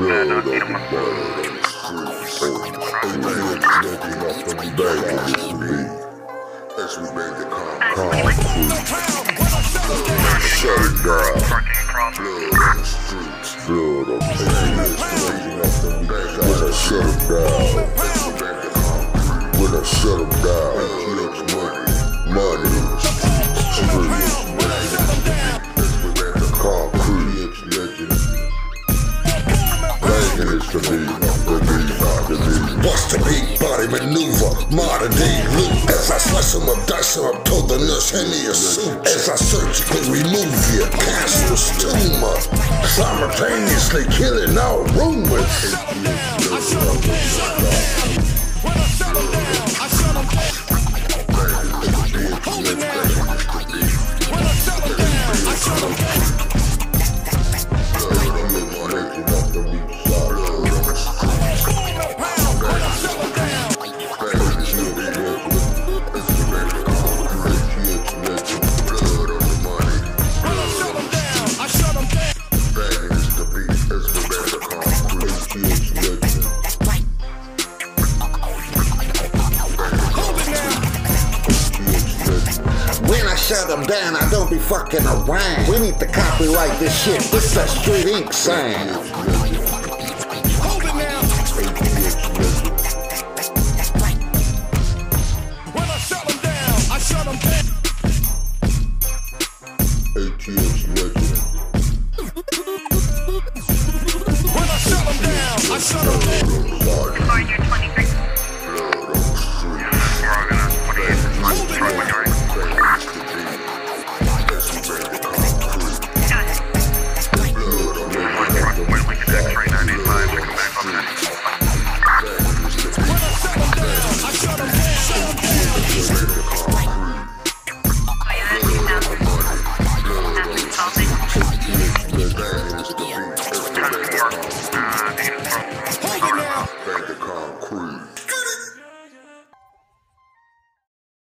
man, I need him. Shut it down. Parking across. Blood on the streets. When I shut him down. When I shut him down. Money. Streets. Is the beat. The beat. The beat. Bust body maneuver, modern day loot. As I slice him up, dice him up, told the nurse, hand me a suit. As I surgically remove your cancerous tumor, simultaneously killing all rumors. When I shut them down, I don't be fucking around. We need to copyright this shit. This that street ink sound. When I shut them down, I shut them down. ATX legend. When I shut them down, I shut them down. Find your 26